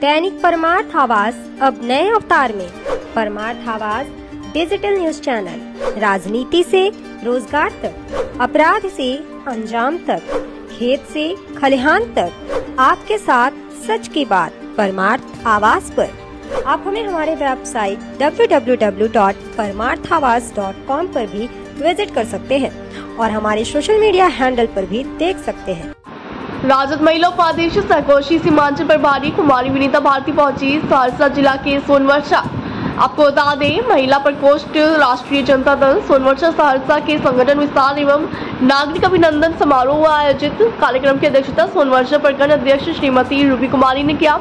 दैनिक परमार्थ आवास अब नए अवतार में। परमार्थ आवाज़, डिजिटल न्यूज़ चैनल। राजनीति से, रोज़गार तक। अपराध से, अंजाम तक। खेत से, खलिहान तक। आपके साथ सच की बात, परमार्थ आवास पर। आप हमें हमारे वेबसाइट www.parmarthawas.com पर भी विज़िट कर सकते हैं और हमारे सोशल मीडिया हैंडल पर भी देख सकते हैं। राजद महिला उपाध्यक्ष सहकोशी सीमांचल प्रभारी कुमारी विनीता भारती पहुँची। सहरसा जिला के सोनवर्षा। आपको बता दें, महिला प्रकोष्ठ राष्ट्रीय जनता दल सोनवर्षा सहरसा के संगठन विस्तार एवं नागरिक अभिनंदन समारोह आयोजित। कार्यक्रम की अध्यक्षता सोनवर्षा प्रखंड अध्यक्ष श्रीमती रूबी कुमारी ने किया।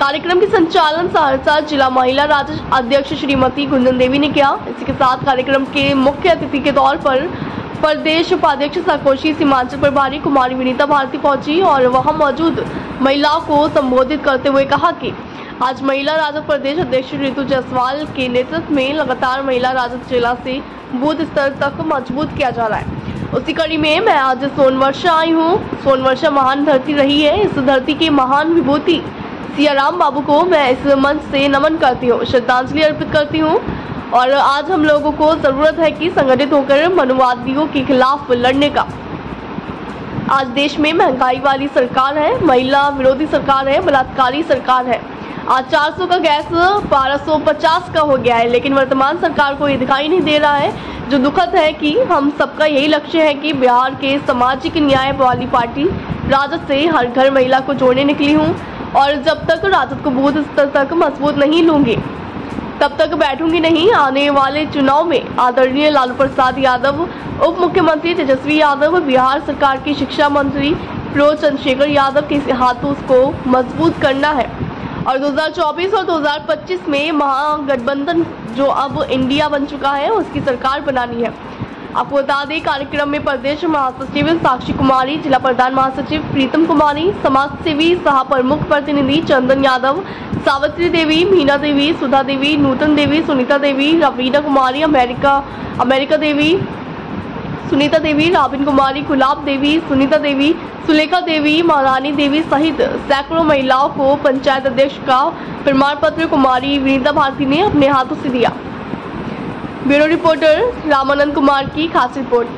कार्यक्रम के संचालन सहरसा जिला महिला राज्य अध्यक्ष श्रीमती गुंजन देवी ने किया। इसी के साथ कार्यक्रम के मुख्य अतिथि के तौर पर प्रदेश उपाध्यक्ष सरकोशी, सीमांचल प्रभारी कुमारी विनीता भारती पहुँची और वहाँ मौजूद महिलाओं को संबोधित करते हुए कहा कि आज महिला राजद प्रदेश अध्यक्ष ऋतु जायसवाल के नेतृत्व में लगातार महिला राजद जिला से बूथ स्तर तक मज़बूत किया जा रहा है। उसी कड़ी में मैं आज सोनवर्षा आई हूँ। सोनवर्षा महान धरती रही है। इस धरती की महान विभूति सियाराम बाबू को मैं इस मंच से नमन करती हूँ। श्रद्धांजलि अर्पित करती हूँ। और आज हम लोगों को ज़रूरत है कि संगठित होकर मनुवादियों के खिलाफ लड़ने का। आज देश में महँगाई वाली सरकार है, महिला विरोधी सरकार है, बलात्कारी सरकार है। आज 400 का गैस 1250 का हो गया है, लेकिन वर्तमान सरकार को ये दिखाई नहीं दे रहा है। जो दुखद है कि हम सबका यही लक्ष्य है कि बिहार के सामाजिक न्याय वाली पार्टी राजद से हर घर महिला को जोड़ने निकली हूँ और जब तक राजद को बूथ स्तर तक मज़बूत नहीं लूँगी। तब तक बैठूँगी नहीं। आने वाले चुनाव में आदरणीय लालू प्रसाद यादव उप मुख्यमंत्री तेजस्वी यादव, बिहार सरकार की शिक्षा मंत्री प्रो चंद्रशेखर यादव के हाथों को मज़बूत करना है। और 2024 और 2025 में महागठबंधन जो अब इंडिया बन चुका है, उसकी सरकार बनानी है। आपको बता दें, कार्यक्रम में प्रदेश महासचिव साक्षी कुमारी, जिला प्रधान महासचिव प्रीतम कुमारी, समाज सेवी सह प्रमुख प्रतिनिधि चंदन यादव, सावित्री देवी, मीना देवी, सुधा देवी, नूतन देवी, सुनीता देवी, रवीना कुमारी, अमेरिका अमेरिका देवी, सुनीता देवी, राबिन कुमारी, गुलाब देवी, सुनीता देवी, सुलेखा देवी, महारानी देवी सहित सैकड़ों महिलाओं को पंचायत अध्यक्ष का प्रमाण पत्र कुमारी विनीता भारती ने अपने हाथों से दिया। ब्यूरो रिपोर्टर रामानंद कुमार की खास रिपोर्ट।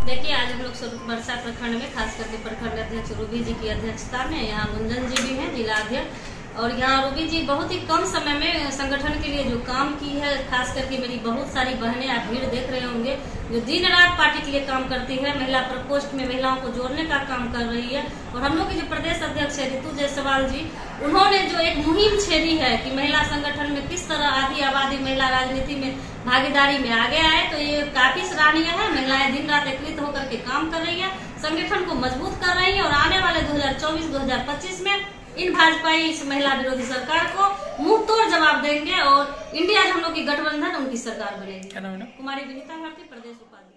देखिए, आज हम लोग बरसा प्रखंड में खास करके प्रखंड अध्यक्ष रूबी जी की अध्यक्षता में, यहाँ गुंजन जी भी हैं, जिला अध्यक्ष। और यहाँ रूबी जी, बहुत ही कम समय में संगठन के लिए जो काम की है, खास करके मेरी बहुत सारी बहनें आप भीड़ देख रहे होंगे, जो दिन रात पार्टी के लिए काम करती है, महिला प्रकोष्ठ में महिलाओं को जोड़ने का काम कर रही है। और हम लोग के जो प्रदेश अध्यक्ष है ऋतु जायसवाल जी, उन्होंने जो एक मुहिम छेड़ी है कि महिला संगठन में किस तरह आधी आबादी महिला राजनीति में भागीदारी में आगे आए तो ये काफ़ी सराहनीय है। महिलाएँ दिन रात एकत्रित होकर के काम कर रही है, संगठन को मज़बूत कर रही है और आने वाले 2024-2025 में इन भाजपा इस महिला विरोधी सरकार को मुँह तोड़ जवाब देंगे और इंडिया हम लोग की गठबंधन उनकी सरकार बनेगी। कुमारी विनीता भारती प्रदेश उपाध्यक्ष।